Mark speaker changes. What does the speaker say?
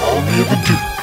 Speaker 1: All we ever do.